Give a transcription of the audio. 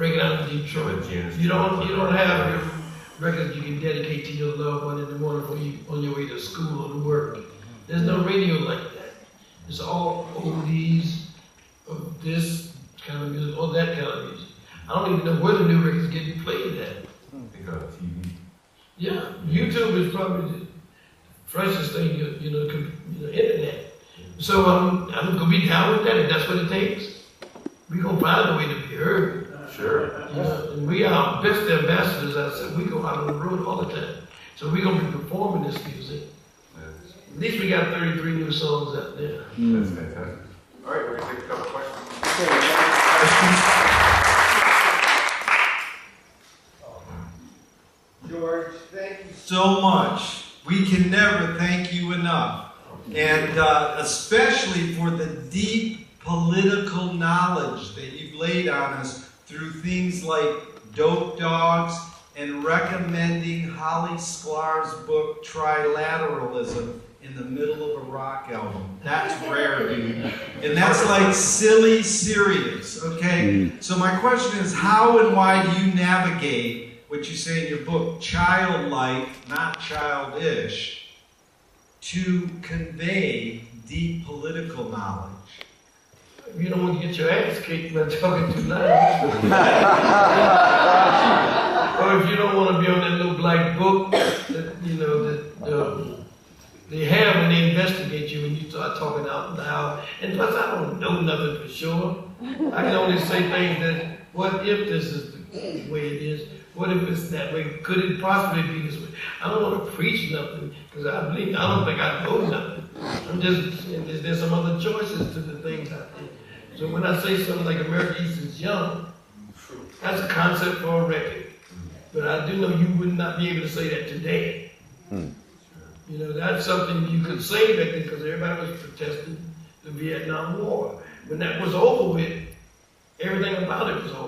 break it out of Detroit. You don't, you don't have your records you can dedicate to your loved one in the morning before you, on your way to school or to work. There's no radio like that. It's all oldies of this kind of music or that kind of music. I don't even know where the new records getting played at. Because of TV. Yeah, YouTube is probably the freshest thing, you, you know, you know, internet. So um, I'm gonna be down with that if that's what it takes. We gonna find a way to be heard. Sure. You know, and we are best ambassadors. I said we go out on the road all the time. So we're gonna be performing this music. At least we got 33 new songs out there. that's fantastic. All right, we're gonna take a couple questions. George, thank you so much. We can never thank you enough. And uh, especially for the deep political knowledge that you've laid on us through things like Dope Dogs and recommending Holly Sklar's book Trilateralism in the middle of a rock album. That's rare, dude. And that's like silly serious, okay? Hmm. So my question is how and why do you navigate what you say in your book, childlike, not childish, to convey deep political knowledge? You don't want to get your ass kicked by talking too loud. or if you don't want to be on that little black book that you know that uh, they have when they investigate you and you start talking out loud. And plus, I don't know nothing for sure. I can only say things that what if this is the way it is? What if it's that way? Could it possibly be this way? I don't want to preach nothing because I believe I don't think I know nothing. I'm just there's, there's some other choices to the things out there. So when I say something like America Eats Its Young, that's a concept for a record. But I do know you would not be able to say that today. Hmm. You know, that's something you could say back then because everybody was protesting the Vietnam War. When that was over with, everything about it was over.